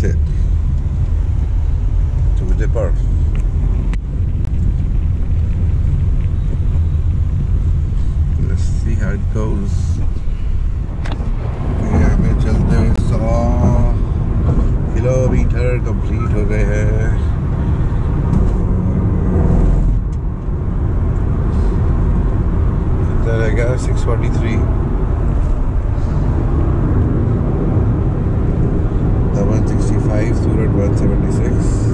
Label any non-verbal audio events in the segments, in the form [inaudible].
से 76.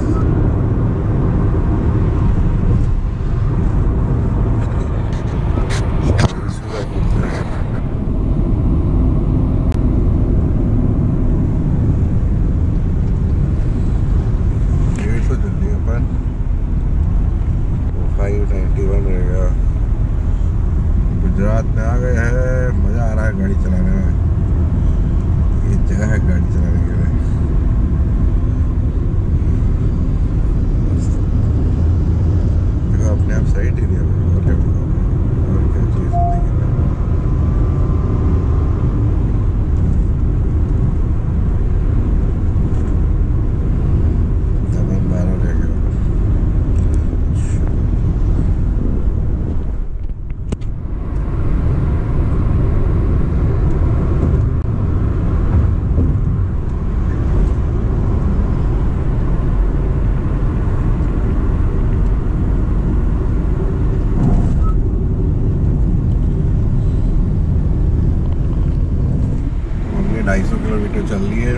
ढाई सौ किलोमीटर चल लिए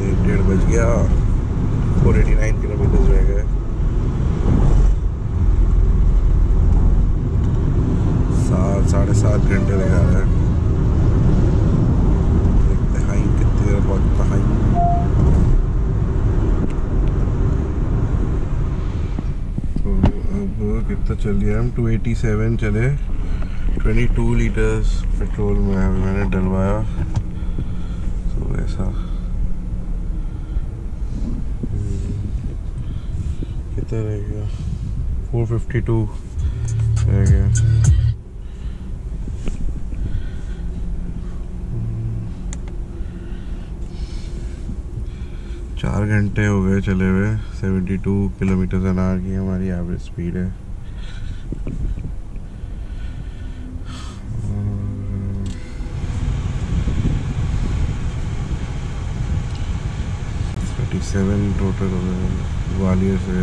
एक डेढ़ बज गया। फोर एटी नाइन किलोमीटर रह गए। सात, साढ़े सात घंटे लगा रहे हैं। हैं कितनी देर है तो अब कितना चल लिया हम टू एटी सेवन चले। 22 लीटर्स पेट्रोल में मैंने डलवाया। तो ऐसा। कितना रह गया? 452 रह गया। चार घंटे हो गए चले हुए। 72 किलोमीटर एन आवर की हमारी एवरेज स्पीड है। सेवन टोटल ग्वालियर से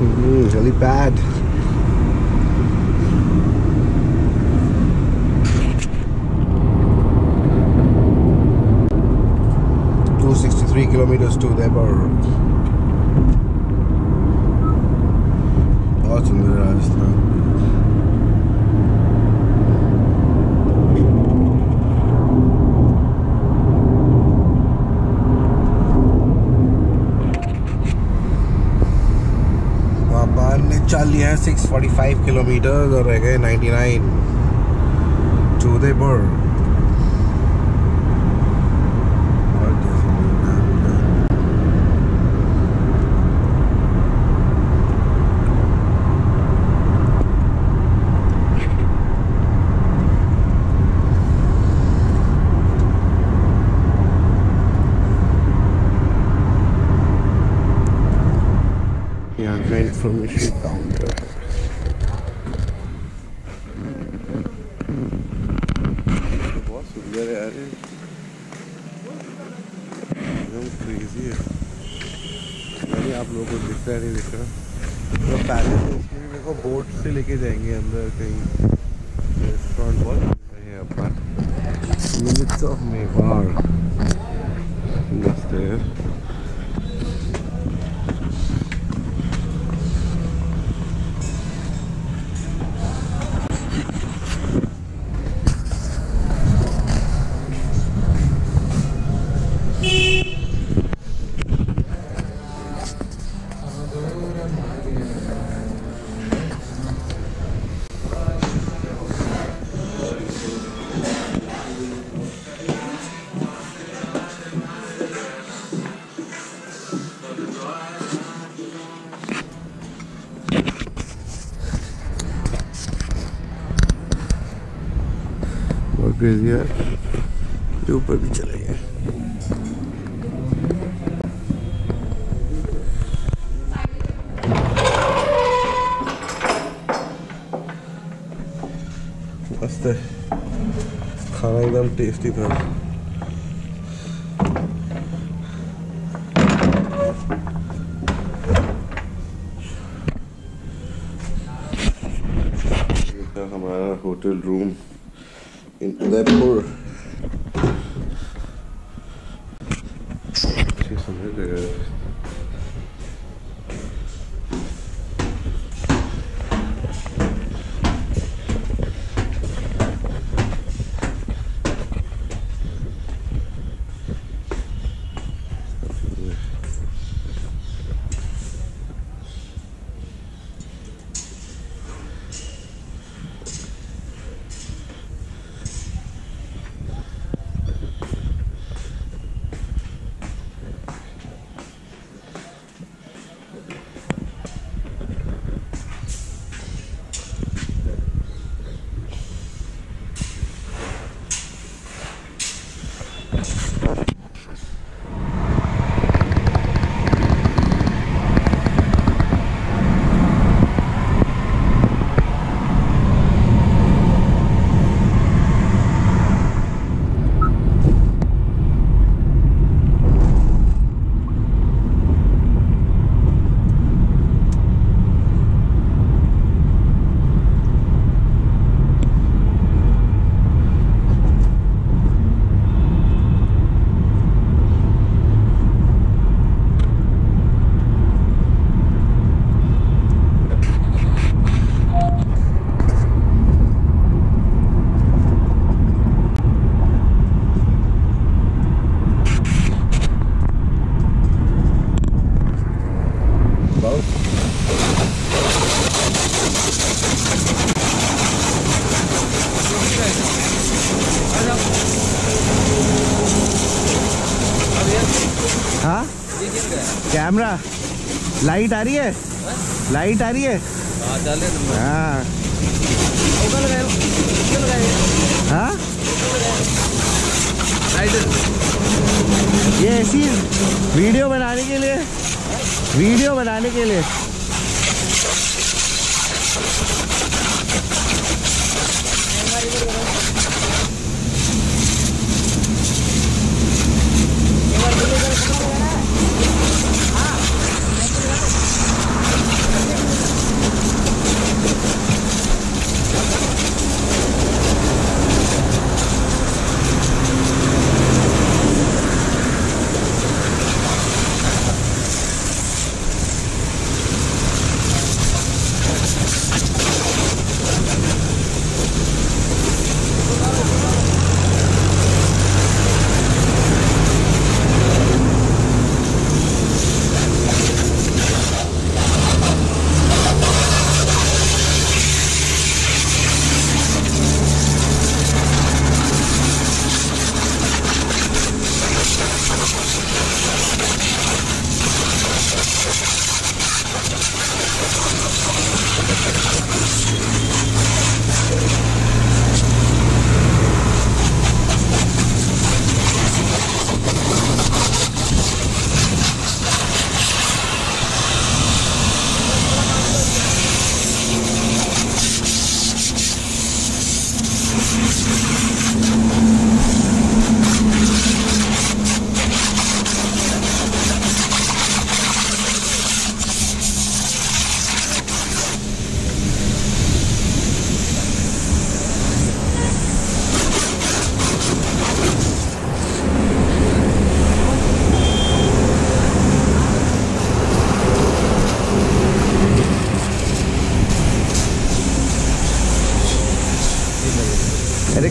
Really bad. Two sixty three kilometers to Debar. Six forty-five kilometers or again 99 to Udaipur एकदम क्रेजी है। अरे आप लोगों को दिख रहा नहीं दिख। रहा तो पैलेस है इसके मेरे को बोट से लेके जाएँगे अंदर कहीं। रेस्टोरेंट बहुत है अपना मिनट्स ऑफ़ मेवाड़ क्रेजी है ये ऊपर भी चले गए। मस्त है। खाना एकदम टेस्टी था हमारा hotel room. In Udaipur. Light आ रही है? लाइट आ रही है? हाँ हाँ। ये ऐसी वीडियो बनाने के लिए वीडियो बनाने के लिए।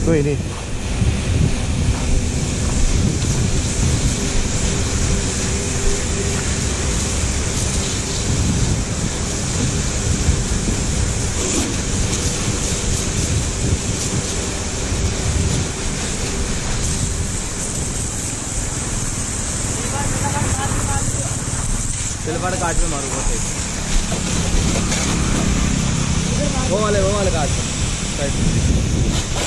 कोई नहीं। सिल्वर कार्ड में वो वाले वो वाले कार्ड साइड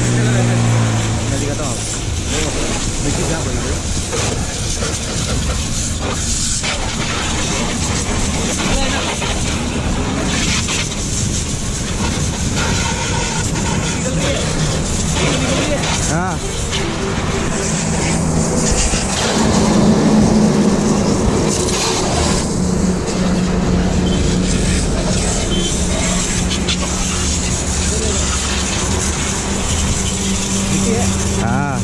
मैं दिखाता हूँ आपको। देखिए क्या बना है हाँ हाँ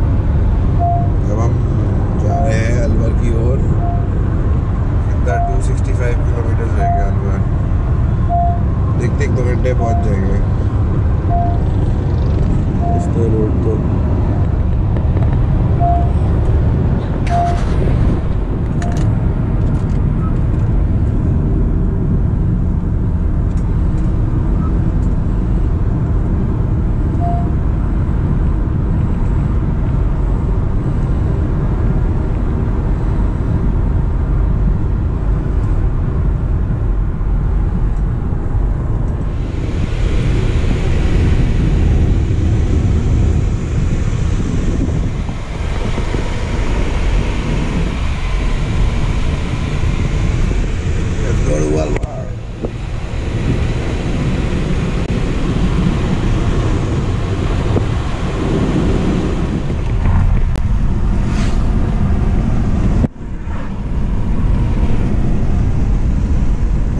अब हम जा रहे हैं अलवर की ओर कितना 265 किलोमीटर रह गया अलवर देखते एक दो घंटे पहुँच जाएँगे इस तो रोड तो Let's go to Alvar.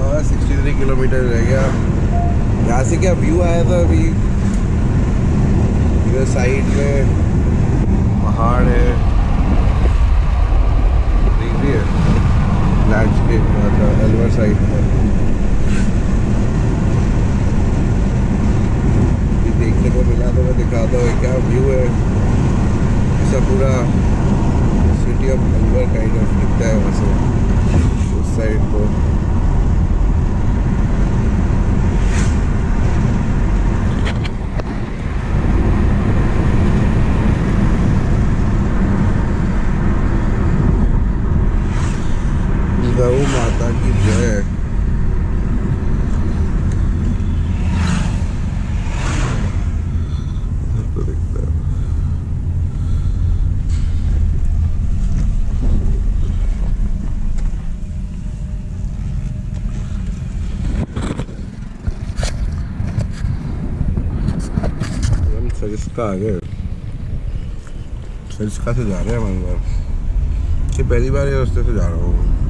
बस सिक्सटी थ्री किलोमीटर रह गया यहाँ से आया था अभी। इधर साइड में पहाड़ है। देख रही है? लैंडस्केप अलवर साइड देखने को मिला तो मैं दिखाता हूँ क्या व्यू है। ऐसा पूरा city of Alwar kind of दिखता है उस साइड को। गौ माता की जय। तो आ गए। सरिस्का से जा रहे हैं ये पहली बार ये रास्ते से जा रहा हूँ।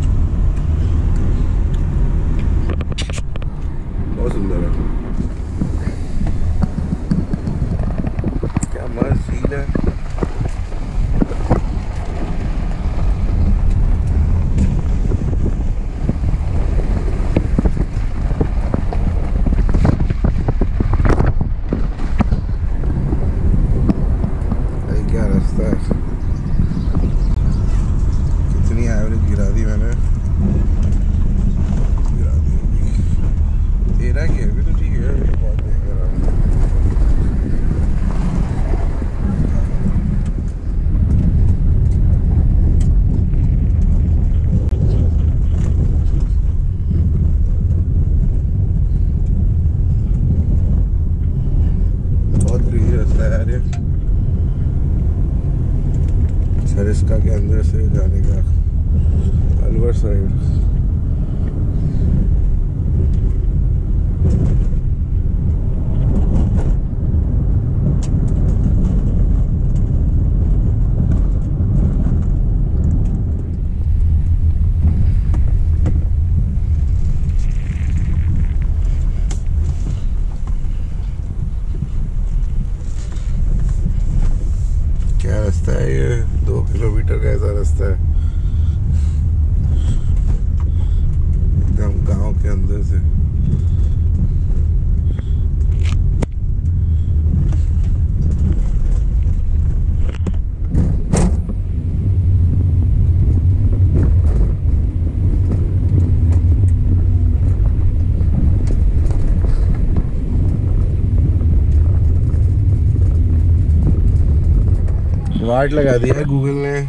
वाट लगा दिया। है गूगल ने।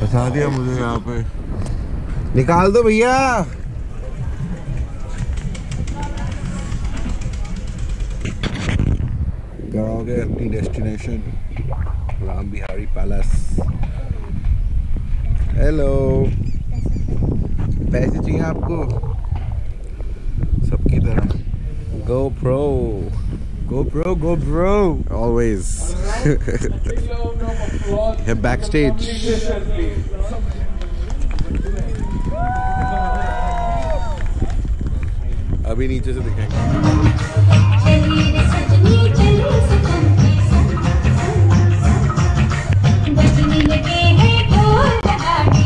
फंसा दिया मुझे यहाँ पे। निकाल दो भैया। अपनी destination Ram Bihari palace hello पैसे चाहिए आपको? सबकी तरह। Go pro Go bro, go bro. always [laughs] here backstage. अभी नीचे से दिखाएँगे चलिए सजनी चलिए सजन बजने लगे हैं ढोल नगाड़े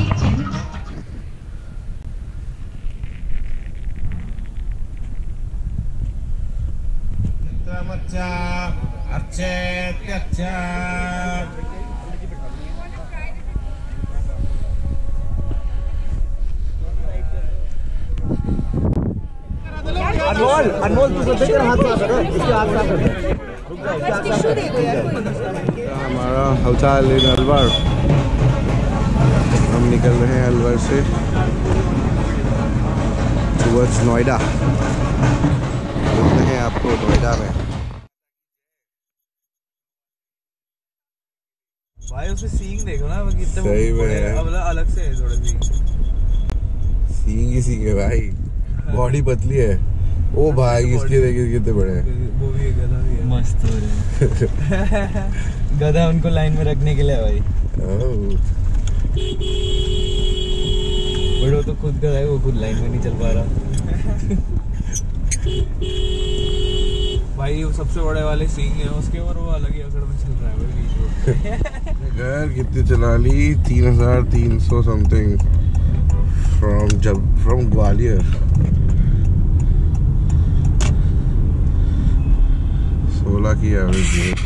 चल अनमोल अनमोल तू सोचे तेरा हाथ साफ़ कर इसके हाथ साफ़ कर। हमारा हलचाल इन अलवर। हम निकल रहे हैं अलवर से टूवर्ड्स नोएडा। मिलते हैं आपको नोएडा में। भाई उसे सींग देखो ना वो कितने। अब मतलब अलग से है थोड़े सींग। सींग ही सींग है भाई। [laughs] बॉडी पतली है। ओ भाई इसके देखिए कितने बड़े हैं। वो भी है गधा भी है। मस्त हो रहे हैं। गधा उनको लाइन में रखने के लिए भाई। बट वो तो खुद गधा है वो खुद लाइन में नहीं चल पा रहा। भाई वो सबसे बड़े वाले सींग है उसके ऊपर वो अलग ही अकड़ में चल रहा है भाई बीच में घर कितनी चला ली तीन हज़ार तीन सौ समथिंग फ्रॉम जब फ्रॉम ग्वालियर। सोलह की एवरेज